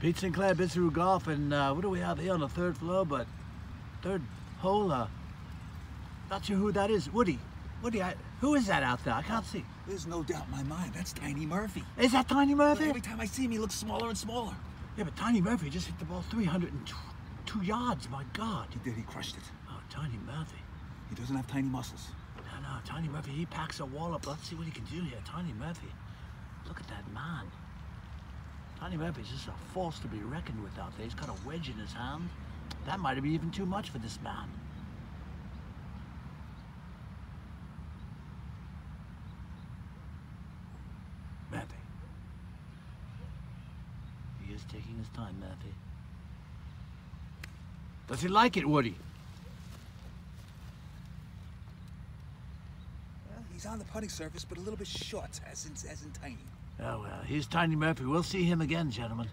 Pete Sinclair, Bizzaroo Golf, and uh, what do we have here on the third floor? But third hole, uh, not sure who that is. Woody, Woody, I, who is that out there? I can't see. There's no doubt in my mind. That's Tiny Murphy. Is that Tiny Murphy? Every time I see him, he looks smaller and smaller. Yeah, but Tiny Murphy just hit the ball 302 yards. My God. He did. He crushed it. Oh, Tiny Murphy. He doesn't have tiny muscles. No, no, Tiny Murphy, he packs a wall up. Let's see what he can do here. Tiny Murphy. Look at that man. Tiny Murphy's just a force to be reckoned with out there. He's got a wedge in his hand. That might have been even too much for this man. Murphy. He is taking his time, Murphy. Does he like it, Woody? He's on the putting surface, but a little bit short, as in, as in Tiny. Oh, well, here's Tiny Murphy. We'll see him again, gentlemen.